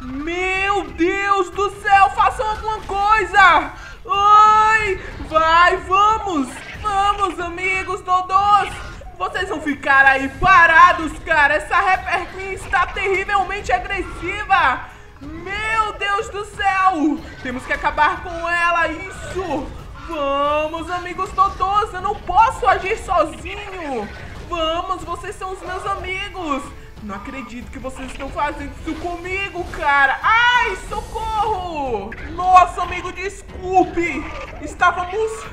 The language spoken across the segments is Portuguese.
Meu Deus do céu, façam alguma coisa! Ai! Vai, vamos! Vamos, amigos Dodôs! Vocês vão ficar aí parados, cara! Essa Rapper Queen está terrivelmente agressiva! Meu Deus do céu! Temos que acabar com ela, isso! Vamos, amigos Dodôs! Eu não posso agir sozinho! Vamos, vocês são os meus amigos! Não acredito que vocês estão fazendo isso comigo, cara! Ai, socorro! Nossa, amigo, desculpe! Estávamos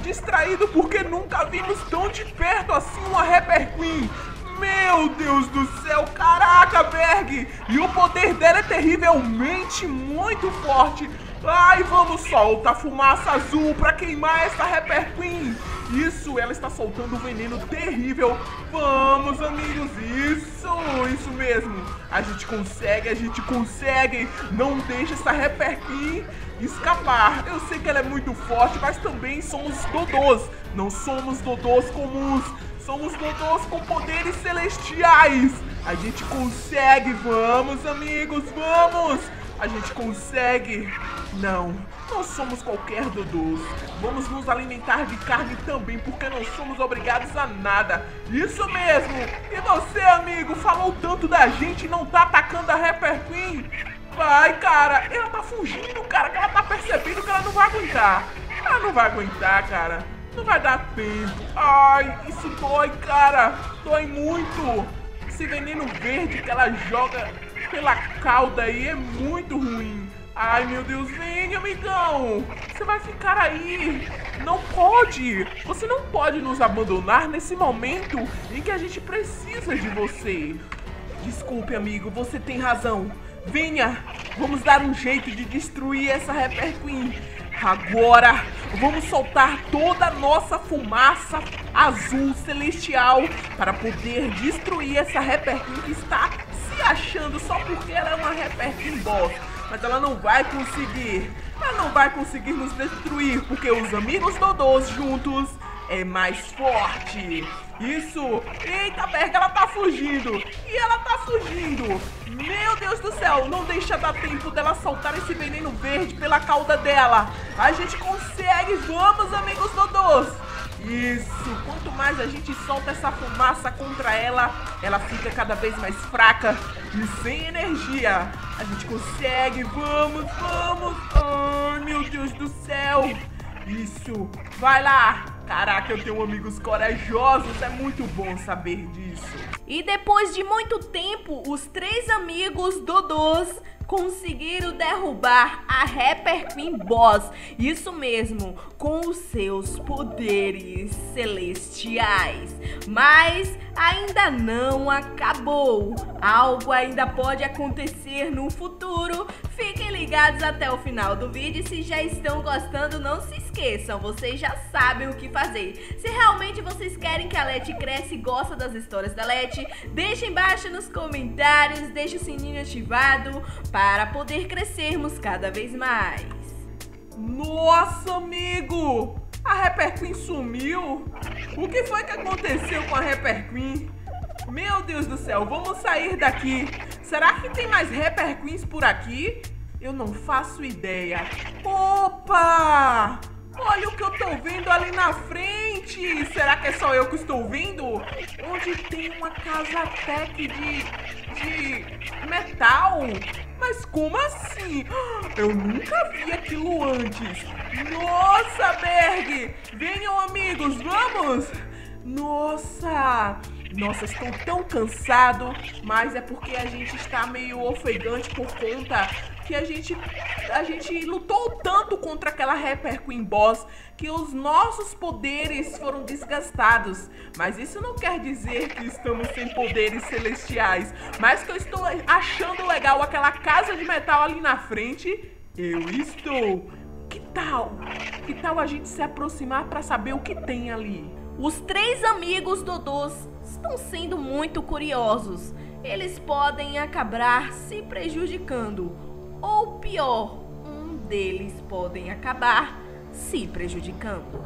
distraídos porque nunca vimos tão de perto assim uma Rapper Queen! Meu Deus do céu, caraca, Berg! E o poder dela é terrivelmente muito forte! Ai, vamos soltar fumaça azul pra queimar essa Rapper Queen! Isso, ela está soltando um veneno terrível. Vamos, amigos, isso, isso mesmo. A gente consegue, a gente consegue. Não deixa essa Rapper Queen escapar. Eu sei que ela é muito forte, mas também somos dodôs. Não somos dodôs comuns. Somos dodôs com poderes celestiais. A gente consegue, vamos, amigos, vamos. A gente consegue. Não, não somos qualquer Dodôs. Vamos nos alimentar de carne também, porque não somos obrigados a nada. Isso mesmo! E você, amigo, falou tanto da gente e não tá atacando a Rapper Queen? Vai, cara! Ela tá fugindo, cara, que ela tá percebendo que ela não vai aguentar. Ela não vai aguentar, cara. Não vai dar tempo. Ai, isso dói, cara. Dói muito. Esse veneno verde que ela joga pela cauda aí é muito ruim. Ai, meu Deus, vem, amigão! Você vai ficar aí! Não pode! Você não pode nos abandonar nesse momento em que a gente precisa de você! Desculpe, amigo, você tem razão. Venha! Vamos dar um jeito de destruir essa Rapper Queen. Agora, vamos soltar toda a nossa fumaça azul celestial para poder destruir essa Rapper Queen que está achando só porque ela é uma Rapper Boss mas ela não vai conseguir. Ela não vai conseguir nos destruir, porque os amigos Dodôs juntos é mais forte. Isso! Eita, Berga, ela tá fugindo! E ela tá fugindo! Meu Deus do céu, não deixa dar tempo dela soltar esse veneno verde pela cauda dela! A gente consegue! Vamos, amigos Dodôs! Isso! Quanto mais a gente solta essa fumaça contra ela, ela fica cada vez mais fraca e sem energia. A gente consegue! Vamos, vamos! Ai, meu Deus do céu! Isso! Vai lá! Caraca, eu tenho amigos corajosos, é muito bom saber disso. E depois de muito tempo, os três amigos Dodôs conseguiram derrubar a Rapper Queen Boss. Isso mesmo, com os seus poderes celestiais. Mas ainda não acabou. Algo ainda pode acontecer no futuro. Fiquem ligados até o final do vídeo. Se já estão gostando, não se esqueçam. Vocês já sabem o que fazer. Se realmente vocês querem que a Leti cresça e gosta das histórias da Leti, deixe embaixo nos comentários, deixe o sininho ativado para poder crescermos cada vez mais. Nossa, amigo! A Rapper Queen sumiu? O que foi que aconteceu com a Rapper Queen? Meu Deus do céu, vamos sair daqui. Será que tem mais Rapper Queens por aqui? Eu não faço ideia. Opa! Olha o que eu tô vendo ali na frente! Será que é só eu que estou vendo? Onde tem uma casa tech de, de metal? Mas como assim? Eu nunca vi aquilo antes. Nossa, Berg! Venham, amigos, vamos! Nossa! Nossa, estou tão cansado, mas é porque a gente está meio ofegante por conta que a gente a gente lutou tanto contra aquela Rapper Queen Boss que os nossos poderes foram desgastados. Mas isso não quer dizer que estamos sem poderes celestiais, mas que eu estou achando legal aquela casa de metal ali na frente. Eu estou. Que tal? Que tal a gente se aproximar para saber o que tem ali? Os três amigos Dodôs estão sendo muito curiosos. Eles podem acabar se prejudicando. Ou pior, um deles podem acabar se prejudicando.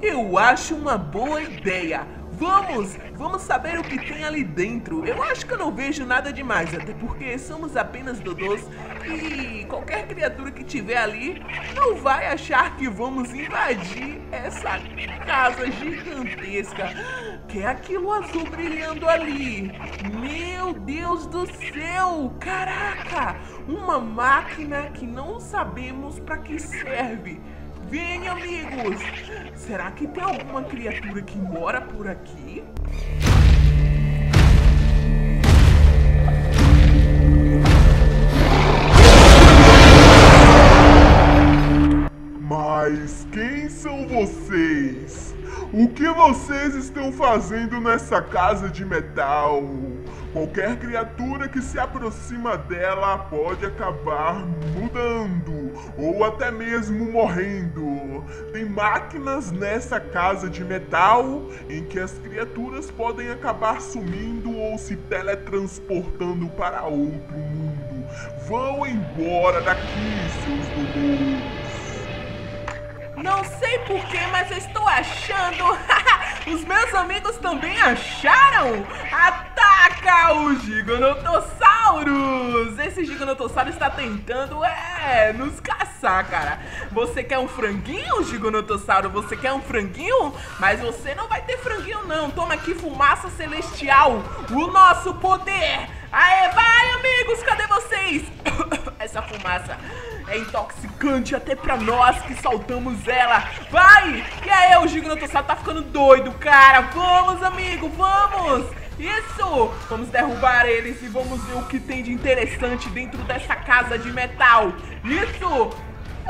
Eu acho uma boa ideia. Vamos, vamos saber o que tem ali dentro. Eu acho que eu não vejo nada demais, até porque somos apenas dodôs e qualquer criatura que tiver ali não vai achar que vamos invadir essa casa gigantesca. Que é aquilo azul brilhando ali. Meu Deus do céu! Caraca! Uma máquina que não sabemos para que serve. Vem, amigos! Será que tem alguma criatura que mora por aqui? Mas quem são vocês? O que vocês estão fazendo nessa casa de metal? Qualquer criatura que se aproxima dela pode acabar mudando ou até mesmo morrendo. Tem máquinas nessa casa de metal em que as criaturas podem acabar sumindo ou se teletransportando para outro mundo. Vão embora daqui, seus bobos! Não sei porquê, mas eu estou achando. Os meus amigos também acharam? Ataca o Giganotossauros! Esse Giganotossauro está tentando, é, nos caçar, cara. Você quer um franguinho, Giganotossauro? Você quer um franguinho? Mas você não vai ter franguinho, não. Toma aqui fumaça celestial, o nosso poder. Aê, vai, amigos, cadê vocês? Essa fumaça é intoxicante até pra nós que soltamos ela. Vai! E aí, o Giganotossauro tá ficando doido, cara. Vamos, amigo, vamos! Isso! Vamos derrubar eles e vamos ver o que tem de interessante dentro dessa casa de metal. Isso!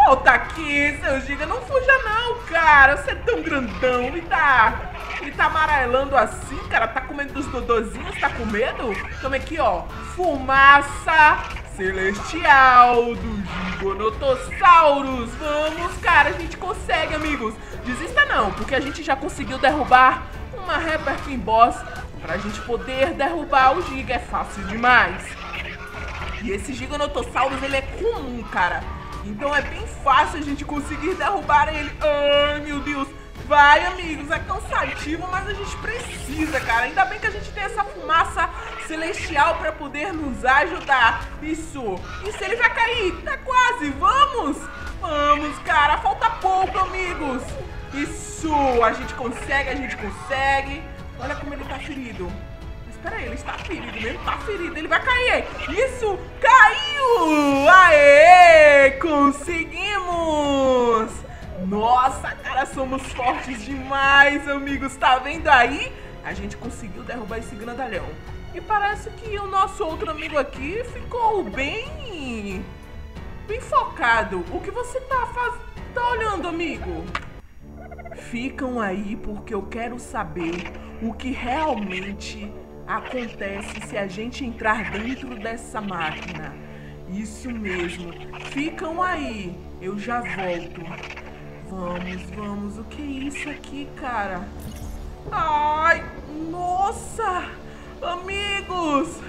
Volta aqui, seu Giga. Não fuja não, cara. Você é tão grandão. Ele tá... Ele tá amarelando assim, cara. Tá comendo dos dodozinhos. Tá com medo? Toma aqui, ó. Fumaça celestial do Gigonotossauros. Vamos, cara, a gente consegue, amigos. Desista não, porque a gente já conseguiu derrubar uma Queen Boss. Pra gente poder derrubar o Giga é fácil demais. E esse Giganotossauros, ele é comum, cara. Então é bem fácil a gente conseguir derrubar ele. Ai, meu Deus. Vai, amigos, é cansativo, mas a gente precisa, cara. Ainda bem que a gente tem essa fumaça celestial para poder nos ajudar. Isso. Isso, ele vai cair. Tá quase. Vamos. Vamos, cara. Falta pouco, amigos. Isso. A gente consegue, a gente consegue. Olha como ele tá ferido. Espera aí, ele está ferido, ele tá ferido, ele vai cair. Isso, caiu! Aê! Conseguimos! Nossa, cara, somos fortes demais, amigos. Tá vendo aí? A gente conseguiu derrubar esse grandalhão. E parece que o nosso outro amigo aqui ficou bem... Bem focado. O que você tá fazendo? Tá olhando, amigo? Ficam aí porque eu quero saber o que realmente acontece se a gente entrar dentro dessa máquina. Isso mesmo. Ficam aí. Eu já volto. Vamos, vamos. O que é isso aqui, cara? Ai, nossa! Amigos!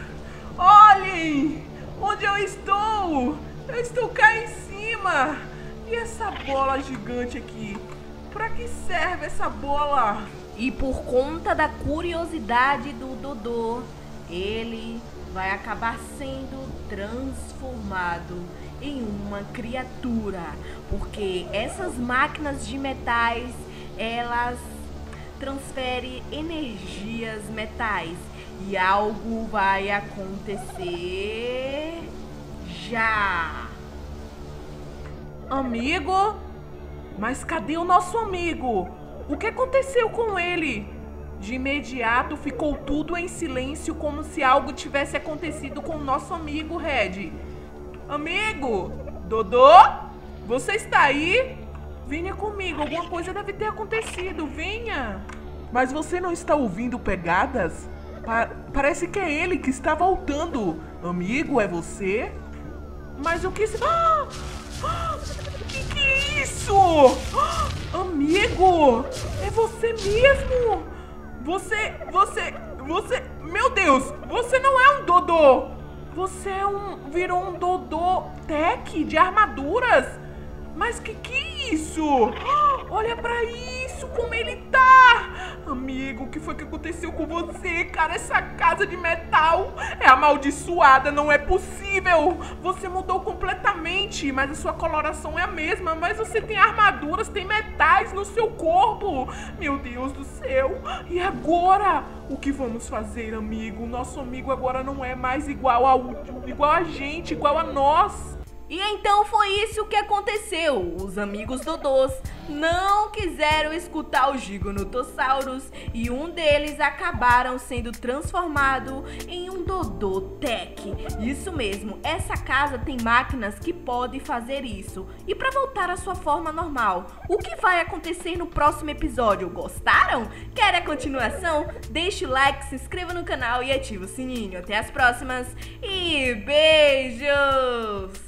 Olhem! Onde eu estou? Eu estou cá em cima! E essa bola gigante aqui? Pra que serve essa bola? E por conta da curiosidade do Dodô, ele vai acabar sendo transformado em uma criatura, porque essas máquinas de metais, elas transferem energias metais e algo vai acontecer já. Amigo? Mas cadê o nosso amigo? O que aconteceu com ele? De imediato ficou tudo em silêncio, como se algo tivesse acontecido com o nosso amigo Red. Amigo! Dodô? Você está aí? Venha comigo, alguma coisa deve ter acontecido, venha! Mas você não está ouvindo pegadas? Pa parece que é ele que está voltando. Amigo, é você? Mas o que se... Ah! Ah! Isso? Amigo! É você mesmo! Você, você, você... Meu Deus! Você não é um Dodô! Você é um, virou um Dodô Tech de armaduras. Mas que que é isso? Olha pra isso! Isso como ele tá. Amigo, o que foi que aconteceu com você, cara? Essa casa de metal é amaldiçoada, não é possível. Você mudou completamente, mas a sua coloração é a mesma. Mas você tem armaduras, tem metais no seu corpo. Meu Deus do céu. E agora? O que vamos fazer, amigo? Nosso amigo agora não é mais igual ao igual a gente, igual a nós. E então foi isso que aconteceu. Os amigos Dodôs não quiseram escutar o Giganotossauros e um deles acabaram sendo transformado em um Dodô Tech. Isso mesmo, essa casa tem máquinas que podem fazer isso. E para voltar à sua forma normal, o que vai acontecer no próximo episódio? Gostaram? Quer a continuação? Deixe o like, se inscreva no canal e ative o sininho. Até as próximas e beijos!